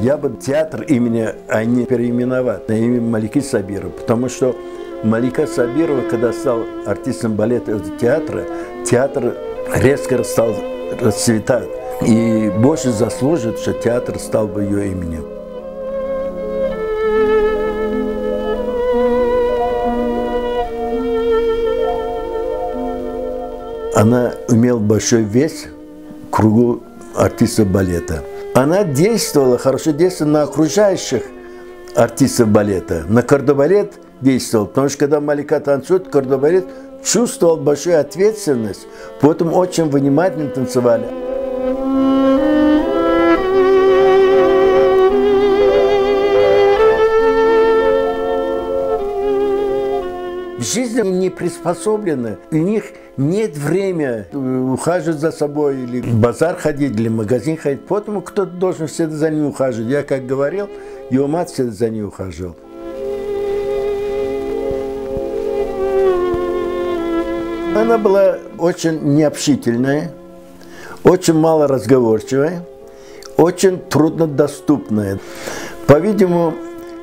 Я бы театр имени, а не переименовать на имя Малики Сабирова, потому что Малика Сабирова, когда стал артистом балета театра, театр резко стал расцветать. И больше заслужит, что театр стал бы ее именем. Она имела большой вес в кругу артистов балета. Она действовала, хорошо действовала на окружающих артистов балета. На кардобалет действовал, потому что когда Малика танцует, кардобалет чувствовал большую ответственность, поэтому очень внимательно танцевали. Жизни не приспособлены, у них нет времени ухаживать за собой, или в базар ходить, или в магазин ходить, поэтому кто-то должен всегда за ним ухаживать. Я, как говорил, его мать всегда за ним ухаживал. Она была очень необщительная, очень мало разговорчивая, очень труднодоступная. По-видимому,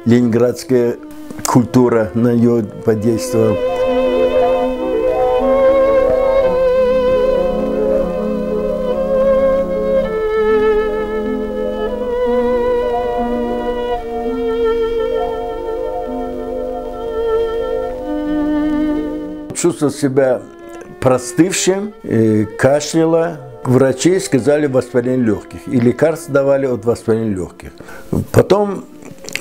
ленинградская культура на нее подействовала. чувствовал себя простывшим, кашляла. Врачи сказали воспаление легких. И лекарства давали от воспаления легких. Потом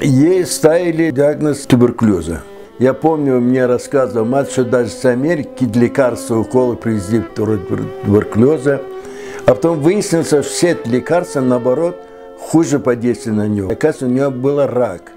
ей ставили диагноз туберкулеза. Я помню, мне рассказывал мать, что даже с Америки лекарства, уколы привезли туберкулеза. А потом выяснилось, что все эти лекарства, наоборот, хуже подействовали на нее. Оказывается, у нее был рак.